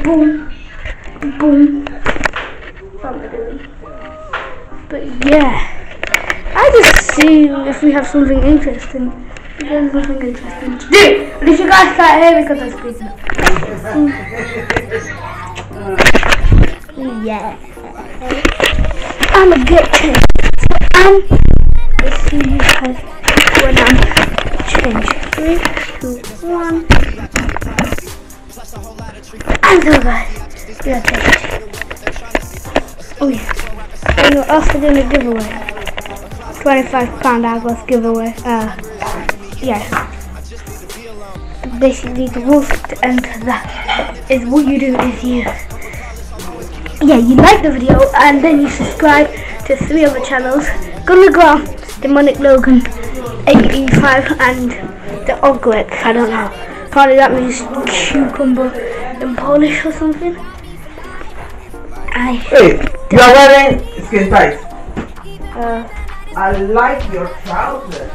Boom, boom, But yeah, I just see if we have something interesting. If there's nothing interesting to do. But if you guys can't hear me because I'm speaking. Yeah. I'm a good kid. So I'm let's see you guys when I'm change. One. And so guys, we are changed. Oh yeah. And we're also doing a giveaway. 25 pound Argos giveaway. Uh yeah. Basically the rules to enter that is what you do is you yeah, you like the video and then you subscribe to three other channels. Gulligram, Demonic Logan, 885 and the Ogric, I don't know. Probably that means cucumber in Polish or something. I Hey, you are wearing skin tight. uh I like your trousers.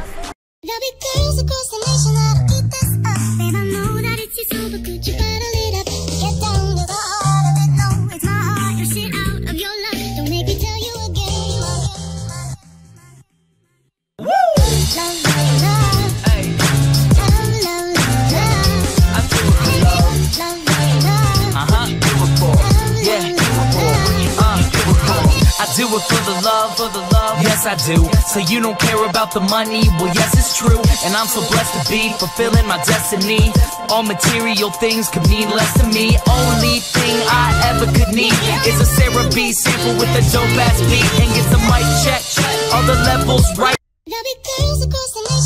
Do it for the love, for the love. Yes, I do. So you don't care about the money? Well, yes, it's true. And I'm so blessed to be Fulfilling my destiny. All material things could mean less to me. Only thing I ever could need Is a Sarah B sample with a dope-ass beat And get the mic check All the levels right. There'll be girls across the nation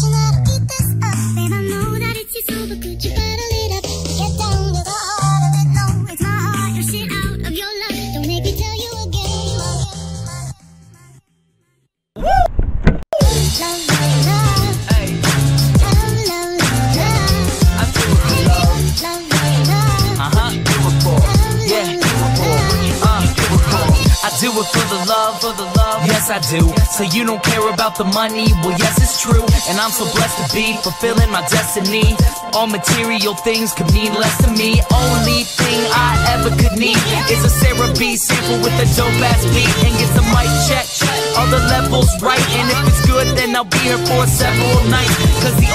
I do. So you don't care about the money? Well, yes, it's true. And I'm so blessed to be Fulfilling my destiny. All material things could mean less to me. Only thing I ever could need Is a Sarah B sample with a dope-ass beat And get the mic check. All the levels right. And if it's good, then I'll be here for several nights. Cause the